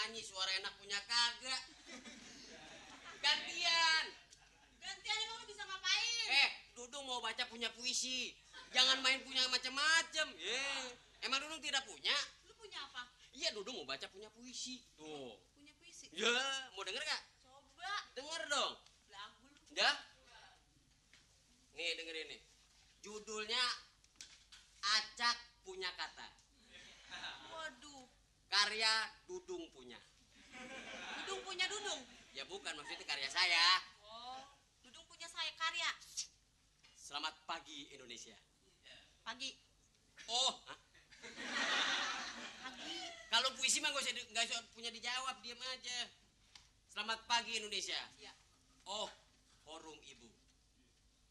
nyanyi, suara enak punya kagak. Gantian. Gantian emang lu bisa ngapain? Eh, Dudung mau baca punya puisi. Jangan main punya macam-macam. Eh, emang Dudung tidak punya? Lu punya apa? Iya, Dudung mau baca punya puisi. Tuh. Punya puisi. Ya, mau denger gak? Coba. Denger dong. Lagu lu. Ya? Nih, dengerin nih. Judulnya Acak Punya Kata. Waduh. Karya Dudung punya. Dudung punya Dudung. Ya bukan, maksudnya karya saya. Oh. Dudung punya saya karya. Selamat pagi Indonesia. Pagi. Oh, hah? Pagi. kalau puisi mah gak usah, punya dijawab, diam aja. Selamat pagi Indonesia. Iya. Oh, forum ibu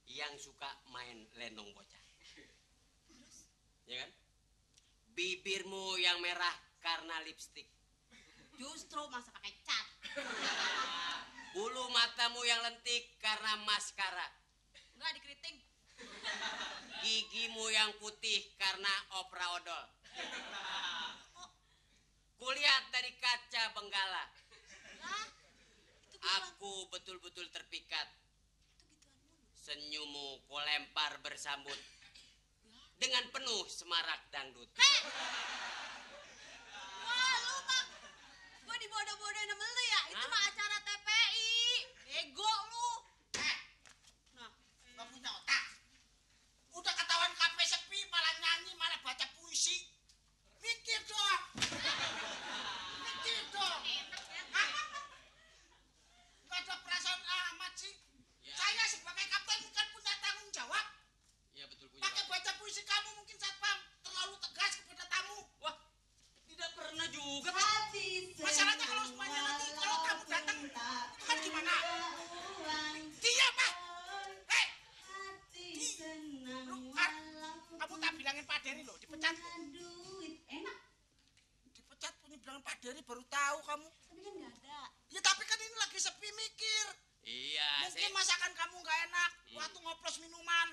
yang suka main lenong bocah. Ya kan? Bibirmu yang merah karena lipstik. Justru masa pakai cat. Bulu matamu yang lentik karena maskara. Enggak dikeriting. Gigimu yang putih karena opera odol. Kulihat dari kaca benggala. Aku betul-betul terpikat. Senyummu ku lempar bersambut. Dengan penuh semarak dangdut. Hei! Wah, lu mah. Gua dibodoh-bodohin sama lu ya. Itu mah acara TPI. Ego lu. Eh, Nah. nggak punya otak. Udah ketahuan kafe sepi, malah nyanyi, malah baca puisi. Mikir dong. Mikir dong. Hah? Nggak ada perasaan amat sih. Ya. Saya sebagai kapten kan punya tanggung jawab. Ya betul punya. Pakai baca puisi kamu mungkin satpam terlalu tegas kepada tamu. Wah, tidak pernah juga. Masalahnya kalau semuanya nanti kalau tamu datang itu kan gimana? Diam ah. Eh, lu kan kamu tak bilangin Pak Dery loh, dipecat. Enak. Dipecat punya Dery baru tahu kamu. Tapi kan nggak ada. Ya tapi kan ini lagi sepi mikir. Iya, Mungkin saya... masakan kamu nggak enak. Hmm. Waktu ngoplos minuman,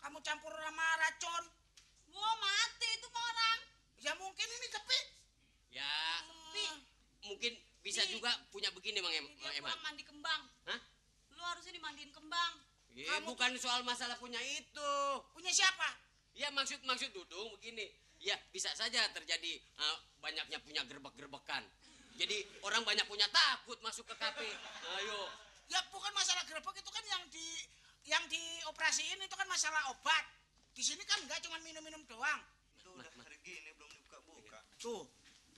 kamu campur sama racun. Wah, mati itu orang. Ya mungkin ini sepi. Ya, Sepi. mungkin bisa Nih. juga punya begini Bang, em Ini Bang dia Eman. pulang mandi kembang. Hah? Lu harusnya dimandiin kembang. Ya, Kamu bukan soal masalah punya itu. Punya siapa? Ya maksud maksud Dudung begini. Ya bisa saja terjadi eh, banyaknya punya gerbek-gerbekan. Jadi orang banyak punya takut masuk ke kafe. Ayo. Ya bukan masalah gerbek itu kan yang di yang dioperasiin itu kan masalah obat. Di sini kan nggak cuma minum-minum doang. Itu udah hari gini belum dibuka-buka. Tuh,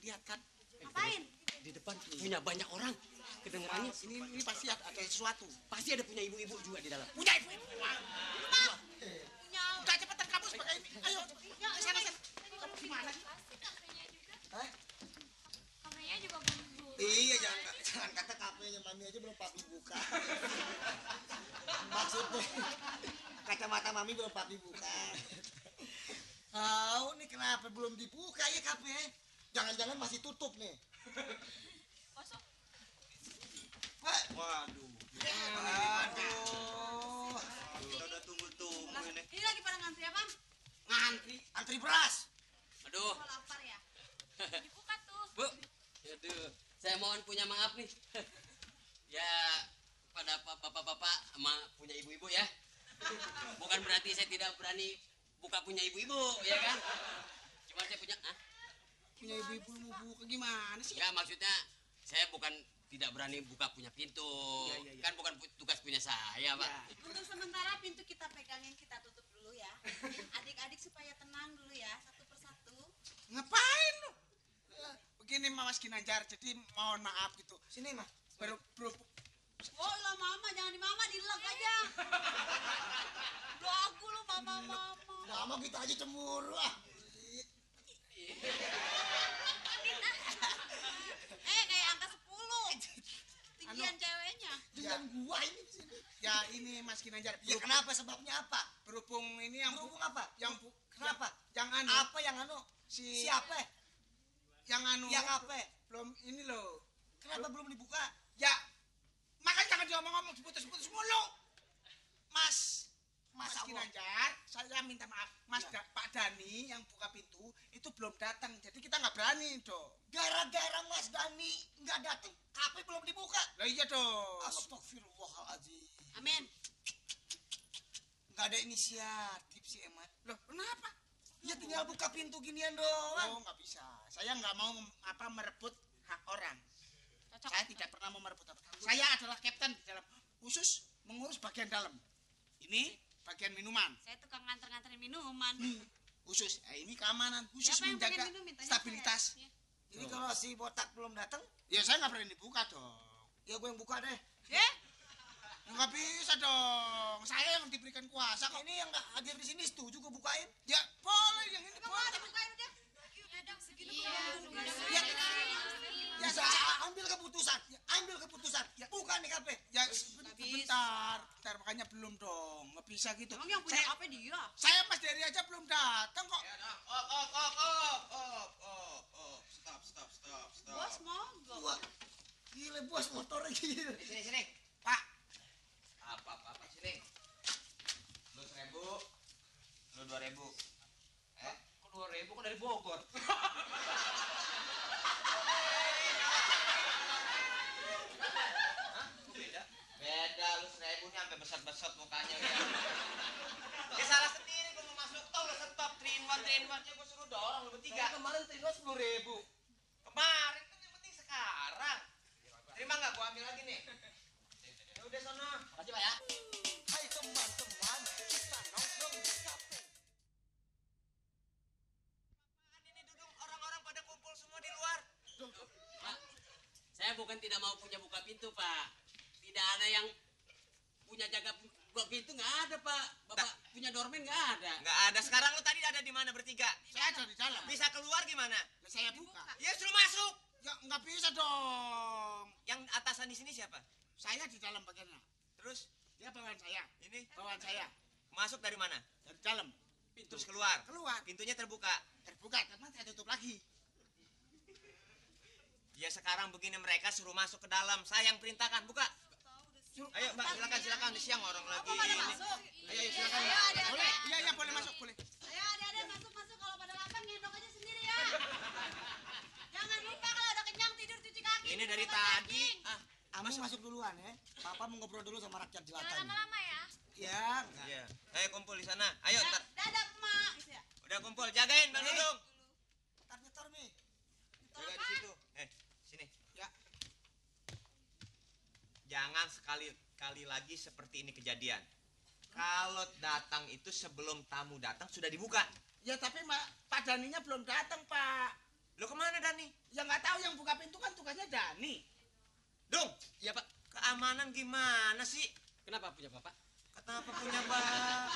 lihat kan. Ngapain? Di depan punya banyak orang. Kedengarannya Ini ini pasti ada, ada sesuatu. pasti ada punya ibu-ibu juga di dalam. Punya ibu ibu. Punya Udah cepetan kamu sebagai ini. Ayo, Ya, ke sana sana. Kamu gimana? sih? Kameranya juga belum Iya jangan jangan kata kafenya mami aja belum papi buka. Maksudnya kacamata mami belum papi buka. Tahu nih kenapa belum dibuka ya kafe? Jangan-jangan masih tutup nih. kosong. Wah, waduh. Waduh. Kita udah tunggu-tunggu ini. ini lagi pada ngantri apa? Ngantri, antri beras. Aduh, Oh, lapar ya. Dibuka tuh. Bu. Aduh, saya mohon punya maaf nih. ya pada pa- bapak-bapak sama punya ibu-ibu ya. Bukan berarti saya tidak berani buka punya ibu-ibu, ya kan? Cuma saya punya, ah, Punya ibu-ibu mau buka gimana sih? ya maksudnya saya bukan tidak berani buka punya pintu. Ya, ya, ya. Kan bukan tugas punya saya, Pak. Ya. Untuk sementara pintu kita pegangin, kita tutup dulu ya. Adik-adik supaya tenang dulu ya, satu persatu. Ngapain lu? Eh, Begini Mas Ginanjar, jadi mohon maaf gitu. Sini mah. Baru mama, jangan di mama, di leg aja. Lagu lu mama mama. Mama kita aja cemburu ah. Eh kayak angka 10 Tinggian ceweknya. Dengan gua ini di sini. ya ini Mas Ginanjar. Ya kenapa sebabnya apa? Berhubung ini yang bu, Berhubung apa? yang bu, Kenapa? yang anu Apa yang anu? si Siapa? yang anu Yang apa? belum ini loh. Kenapa belum dibuka? Diputus-putus mulu. Mas Mas. Ginanjar, saya minta maaf. Mas Ya. Da- Pak Dani yang buka pintu itu belum datang, jadi kita nggak berani dong. Gara-gara Mas Dani nggak datang, kafe belum dibuka. Lah iya dong. Astagfirullahaladzim. Amin. Nggak ada inisiatif sih Emat. Loh, kenapa? Ya tinggal buka pintu ginian doang. Oh, nggak bisa. Saya nggak mau apa merebut hak orang. Cocok. Saya tidak pernah mau merebut hak. Saya adalah kapten di dalam khusus mengurus bagian dalam. Ini bagian minuman. Saya tukang nganter-nganterin minuman. Hmm, khusus. Eh, ini keamanan khusus Siapa menjaga minum, stabilitas. Iya. Ini kalau si botak belum datang, Ya saya nggak berani buka dong. ya gue yang buka deh. Eh, Ya, nggak bisa dong. Saya yang diberikan kuasa kok. Ini yang nggak hadir di sini setuju gue bukain. Ya boleh yang ini mau boleh. dibukain udah. Ya dong, segini Ya, Ya, ya, Bisa saya- ambil keputusan, ya, ambil keputusan. Ya, buka nih kafe. ya Sebentar, bentar, makanya belum dong, nggak bisa gitu. Emang yang punya saya, apa dia? saya Mas Dery aja belum datang kok. Ya, dah. Oh, oh, oh, oh, oh, oh, oh. Stop, stop, stop, stop. Bos monggo. Wah, gile bos motornya gile. Sini, sini. Pak, Apa, apa, apa, sini. Lu seribu, lu dua ribu. Eh? Kok dua ribu? Kok dari Bogor? Hah? Kok beda? Beda, lu seribu nih sampai besar-besar mukanya ya. ya salah sendiri, gua mau masuk tol, lu stop, train one, train one, ya gua suruh dorong, lu bertiga. kemarin terima sepuluh ribu. Kemarin kan yang penting sekarang. Terima nggak? Gua ambil lagi nih. Ya udah sono. Makasih Pak ya. Hai teman-teman, kita nongkrong di kafe. Ini duduk orang-orang pada kumpul semua di luar. Pak, saya bukan tidak mau punya buka pintu, Pak. Tidak ada yang punya jaga buka pintu nggak ada, Pak. Bapak punya dormen nggak ada. Nggak ada. Sekarang lu tadi ada di mana bertiga? saya ada di dalam. Bisa keluar gimana? Lah, saya buka. Ya suruh masuk. Ya nggak bisa dong. Yang atasan di sini siapa? Saya di dalam bagiannya. Terus Dia bawaan saya. ini Bawaan saya masuk dari mana? dari dalam. Terus keluar. Keluar. Pintunya terbuka. Terbuka, teman saya tutup lagi. Ya sekarang begini mereka suruh masuk ke dalam. Saya yang perintahkan. Buka. Ayo mbak silakan silakan. Siang orang lagi. Apa pada ini. masuk? Ayo ayo silakan. Ayo, Mbak. ada, Boleh? ada. Iya, iya boleh masuk, boleh. Ayo adik-adik masuk-masuk kalau pada lapar ngendong aja sendiri ya. Jangan lupa kalau udah kenyang tidur cuci kaki. Ini dari tadi. daging. Ah, Kamu masuk. duluan ya. Papa mau ngobrol dulu sama rakyat Jangan jelatan. lama-lama ya. Ya, enggak. iya. Ayo kumpul di sana. Ayo. Dadah emak. Gitu ya. Udah kumpul. Jagain Bang. Dudung. Ntar-ntar nih. Jaga di situ. Eh, sini. Ya. Jangan sekali-kali lagi seperti ini kejadian. Kalau datang itu sebelum tamu datang sudah dibuka. Ya tapi Mak, Pak Daninya belum datang, Pak. Lo ke mana Dani? Ya nggak tahu yang buka pintu kan tugasnya Dani. Dung, Iya, Pak. keamanan gimana sih? Kenapa punya Bapak? Kenapa punya bapak?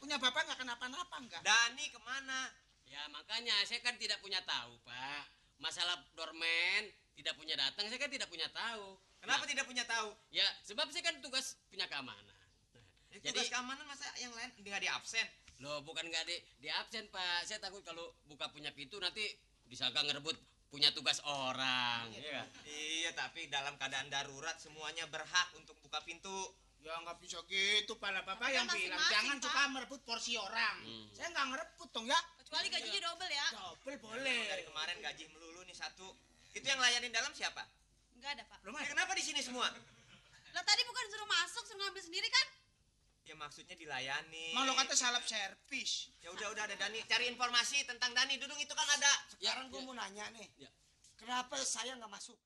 Punya bapak nggak kenapa-napa nggak? Dani ke mana? Ya makanya saya kan tidak punya tahu, Pak. Masalah dormen tidak punya datang, saya kan tidak punya tahu. Kenapa Nah, tidak punya tahu? Ya, sebab saya kan tugas punya keamanan. Ya, Jadi- tugas keamanan masa yang lain nggak di absen? Loh, bukan nggak di, di absen, Pak. Saya takut kalau buka punya pintu nanti disangka ngerebut punya tugas orang. Iya. Iya, tapi dalam keadaan darurat semuanya berhak untuk buka pintu. Ya nggak bisa gitu, pala bapak Tapi yang kan bilang jangan Pak. suka merebut porsi orang. Hmm. Saya nggak ngerebut dong ya. Kecuali gajinya double ya. Double boleh. Dari kemarin gaji melulu nih satu. Itu yang layanin dalam siapa? Enggak ada, Pak. Belum Ya, ada. kenapa di sini semua? Lah tadi bukan suruh masuk, suruh ngambil sendiri kan? Ya maksudnya dilayani. Mau lo kata salap servis. Ya udah udah ada Dani. Cari informasi tentang Dani. Dudung itu kan ada. Sekarang Ya, gue ya. mau nanya nih. Ya. Kenapa saya nggak masuk?